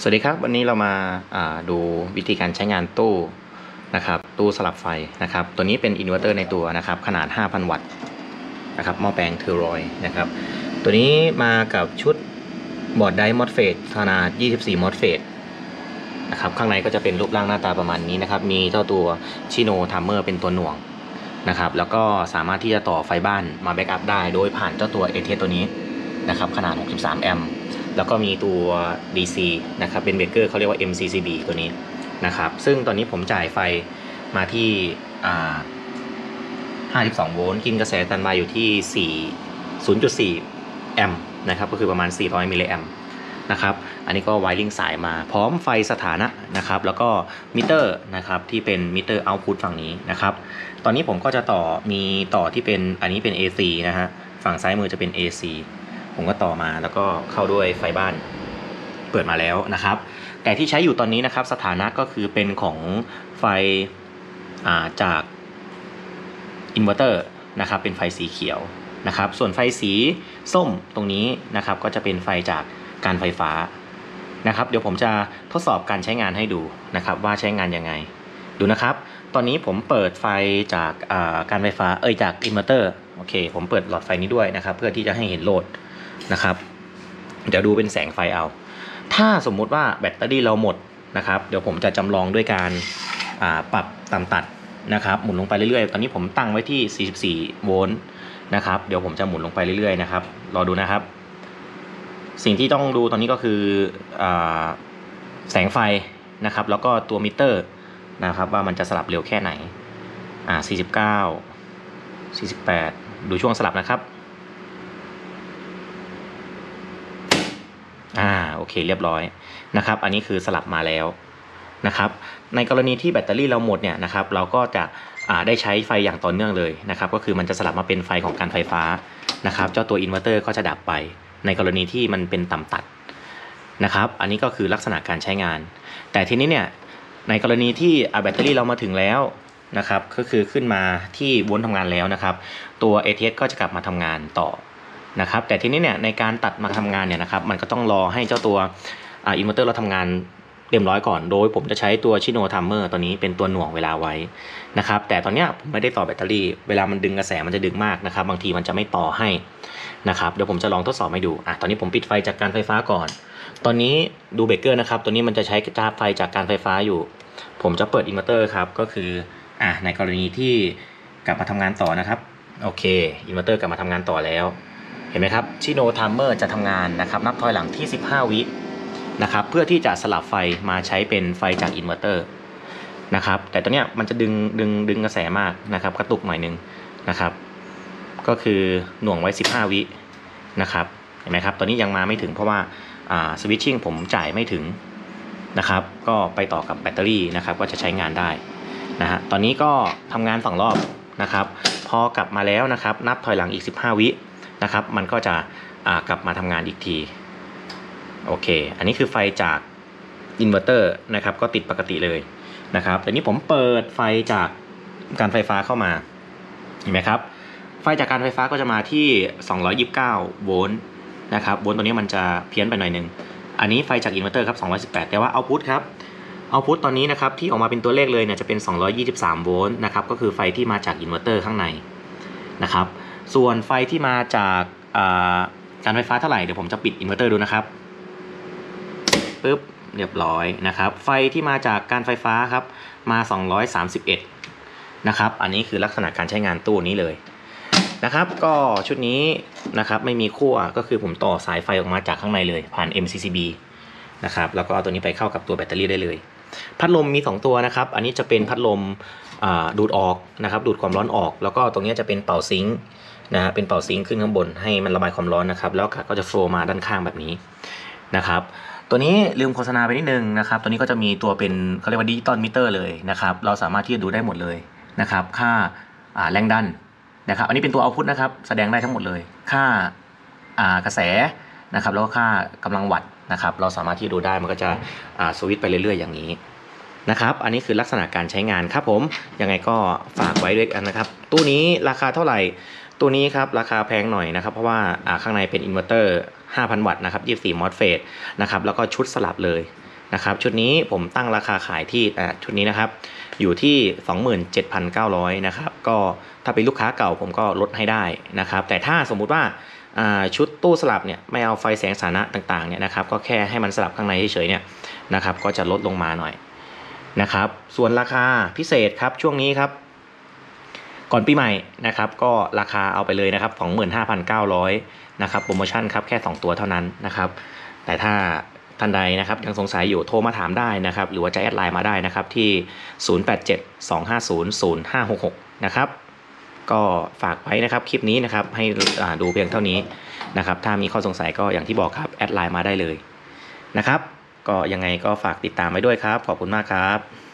สวัสดีครับ วันนี้เรามาดูวิธีการใช้งานตู้นะครับตู้สลับไฟนะครับ ตัวนี้เป็นอินเวอร์เตอร์ในตัวนะครับ ขนาด 5,000 วัตต์นะครับหม้อแปลง toroid นะครับ ตัวนี้มากับชุดบอร์ด drive MOSFET ขนาด 24 MOSFET นะครับข้างในก็จะเป็นรูปร่างหน้าตาประมาณนี้นะครับ มีเจ้าตัว Sinotimer เป็นตัวหน่วงนะครับแล้วก็สามารถที่จะต่อไฟบ้านมา backup ได้ โดยผ่านเจ้าตัว ATS ตัวนี้นะครับขนาด 63 แอมป์ แล้วก็มีตัว DC นะครับเป็นเบเกอร์เขาเรียกว่า MCCB ตัวนี้นะครับซึ่งตอนนี้ผมจ่ายไฟมาที่52 โวลต์กินกระแส standby อยู่ที่ 4 0.4 แอมป์นะครับก็คือประมาณ 400 มิลลิแอมป์นะครับอันนี้ก็ wiring สายมาพร้อมไฟสถานะนะครับแล้วก็มิเตอร์นะครับที่เป็นมิเตอร์ output ฝั่งนี้นะครับตอนนี้ผมก็จะต่อมีต่อที่เป็นอันนี้เป็น AC นะฮะฝั่งซ้ายมือจะเป็น AC ผมก็ต่อมาแล้วก็เข้าด้วยไฟบ้านเปิดมาแล้วนะครับ แต่ที่ใช้อยู่ตอนนี้นะครับสถานะก็คือเป็นของไฟจากอินเวอร์เตอร์นะครับเป็นไฟสีเขียวนะครับ ส่วนไฟสีส้มตรงนี้นะครับ ก็จะเป็นไฟจากการไฟฟ้านะครับ เดี๋ยวผมจะทดสอบการใช้งานให้ดูนะครับ ว่าใช้งานยังไง ดูนะครับ ตอนนี้ผมเปิดไฟจากการไฟฟ้าเอ่ยจากอินเวอร์เตอร์โอเค ผมเปิดหลอดไฟนี้ด้วยนะครับ เพื่อที่จะให้เห็น load นะครับ เดี๋ยวดูเป็นแสงไฟเอา ถ้าสมมุติว่าแบตเตอรี่เราหมดนะครับ เดี๋ยวผมจะจำลองด้วยการปรับต่ำตัดนะครับ หมุนลงไปเรื่อยๆ ตอนนี้ผมตั้งไว้ที่ 44 โวลต์นะครับ เดี๋ยวผมจะหมุนลงไปเรื่อยๆนะครับ รอดูนะครับ สิ่งที่ต้องดูตอนนี้ก็คืออแสงไฟนะครับ แล้วก็ตัวมิเตอร์นะครับ ว่ามันจะสลับเร็วแค่ไหน อ่า 49 48 ดูช่วงสลับนะครับอ่าโอ เคเรียบร้อยนะครับ อันนี้คือสลับมาแล้วนะครับ ในกรณีที่แบตเตอรี่เราหมดเนี่ยนะครับ เราก็จะได้ใช้ไฟอย่างต่อเนื่องเลยนะครับ ก็คือมันจะสลับมาเป็นไฟของการไฟฟ้านะครับ เจ้าตัวอินเวอร์เตอร์ก็จะดับไป ในกรณีที่มันเป็นต่ำตัดนะครับ อันนี้ก็คือลักษณะการใช้งาน แต่ทีนี้เนี่ยในกรณีที่แบตเตอรี่เรามาถึงแล้วนะครับ ก็คือขึ้นมาที่โวลต์ทำงานแล้วนะครับ ตัว ATS ก็จะกลับมาทำงานต่อ นะครับแต่ทีนี้เนี่ยในการตัดมาทำงานเนี่ยนะครับมันก็ต้องรอให้เจ้าตัวอินเวอร์เตอร์เราทำงานเต็มร้อยก่อน โดยผมจะใช้ตัว SINOTIMER ตัวนี้เป็นตัวหน่วงเวลาไว้นะครับ แต่ตอนนี้ผมไม่ได้ต่อแบตเตอรี่ เวลามันดึงกระแสมันจะดึงมากนะครับ บางทีมันจะไม่ต่อให้นะครับ เดี๋ยวผมจะลองทดสอบให้ดู อะ ตอนนี้ผมปิดไฟจากการไฟฟ้าก่อน ตอนนี้ดูเบรกเกอร์นะครับ ตัวนี้มันจะใช้กระแสไฟจากการไฟฟ้าอยู่ ผมจะเปิดอินเวอร์เตอร์ครับ ก็คือ อะ ในกรณีที่กลับมาทำงานต่อนะครับ โอเค อินเวอร์เตอร์กลับมาทำงานต่อแล้ว เห็นไหมครับ SINOTIMER จะทำงานนะครับนับถอยหลังที่ 15 วินะครับเพื่อที่จะสลับไฟมาใช้เป็นไฟจากอินเวอร์เตอร์นะครับแต่ตอนนี้มันจะดึงดึงดึงกระแสมากนะครับกระตุกหน่อยนึงนะครับ ก็คือหน่วงไว้ 15 วินะครับเห็นไหมครับตอนนี้ยังมาไม่ถึงเพราะว่า switching ผมจ่ายไม่ถึงนะครับ ก็ไปต่อกับแบตเตอรี่นะครับก็จะใช้งานได้นะฮะตอนนี้ก็ทำงานสองรอบนะครับ พอกลับมาแล้วนะครับ นับถอยหลังอีก 15 วิ นะครับ มันก็จะกลับมาทำงานอีกที โอเค อันนี้คือไฟจากอินเวอร์เตอร์นะครับ ก็ติดปกติเลยนะครับแต่นี้ผมเปิดไฟจากการไฟฟ้าเข้ามา เห็นไหมครับ ไฟจากการไฟฟ้าก็จะมาที่ 229 โวลต์นะครับ โวลต์ตัวนี้มันจะเพี้ยนไปหน่อยนึง อันนี้ไฟจากอินเวอร์เตอร์ครับ 218 แต่ว่า output ครับ output ตอนนี้นะครับที่ออกมาเป็นตัวเลขเลยเนี่ยจะเป็น 223 โวลต์นะครับ ก็คือไฟที่มาจากอินเวอร์เตอร์ข้างในนะครับ ส่วนไฟที่มาจากการไฟฟ้าเท่าไหร่เดี๋ยวผมจะปิดอินเวอร์เตอร์ดูนะครับปึ๊บเรียบร้อยนะครับ ไฟที่มาจากการไฟฟ้าครับมา 231 นะครับ อันนี้คือลักษณะการใช้งานตู้นี้เลยนะครับ ก็ชุดนี้นะครับไม่มีขั้วก็คือผมต่อสายไฟออกมาจากข้างในเลยผ่าน MCCB นะครับแล้วก็เอาตัวนี้ไปเข้ากับตัวแบตเตอรี่ได้เลย พัดลมมี 2 ตัวนะครับ อันนี้จะเป็นพัดลมดูดออกนะครับ ดูดความร้อนออก แล้วก็ตรงนี้จะเป็นเป่า sink นะฮะเป็นเป่า sink ขึ้นข้างบนให้มันระบายความร้อนนะครับ แล้วอากาศก็จะ flow มาด้านข้างแบบนี้นะครับ ตัวนี้ลืมโฆษณาไปนิดนึงนะครับ ตัวนี้ก็จะมีตัวเป็นเขาเรียกว่า digital meter เลยนะครับ เราสามารถที่จะดูได้หมดเลยนะครับ ค่าแรงดันนะครับ อันนี้เป็นตัว output นะครับ แสดงได้ทั้งหมดเลย ค่ากระแส นะครับแล้วก็ค่ากำลังวัตต์นะครับ เราสามารถที่ดูได้มันก็จะสวิตไปเรื่อยๆ อย่างนี้นะครับ อันนี้คือลักษณะการใช้งานครับผม ยังไงก็ฝากไว้ด้วยกันนะครับ ตู้นี้ราคาเท่าไหร่ ตัวนี้ครับราคาแพงหน่อยนะครับ เพราะว่าข้างในเป็นอินเวอร์เตอร์ 5,000 วัตต์นะครับ 24 MOSFET นะครับ แล้วก็ชุดสลับเลยนะครับ ชุดนี้ผมตั้งราคาขายที่อ่าชุดนี้นะครับ อยู่ที่ 27,900 นะครับ ก็ถ้าเป็นลูกค้าเก่าผมก็ลดให้ได้นะครับ แต่ถ้าสมมุติว่า ชุดตู้สลับเนี่ยไม่เอาไฟแสดงสถานะต่างๆเนี่ยนะครับก็แค่ให้มันสลับข้างในเฉยๆเนี่ยนะครับก็จะลดลงมาหน่อยนะครับส่วนราคาพิเศษครับช่วงนี้ครับ ก่อนปีใหม่นะครับก็ราคาเอาไปเลยนะครับ 25,900นะครับโปรโมชั่นครับแค่ 2 ตัวเท่านั้นนะครับแต่ถ้าท่านใดนะครับยังสงสัยอยู่โทรมาถามได้นะครับ หรือว่าจะแอดไลน์มาได้นะครับที่ 0872500566 นะครับ ก็ฝากไว้นะครับคลิปนี้นะครับให้อ่าดูเพียงเท่านี้นะครับถ้ามีข้อสงสัยก็อย่างที่บอกครับแอดไลน์มาได้เลยนะครับก็ยังไงก็ฝากติดตามไว้ด้วยครับ ขอบคุณมากครับ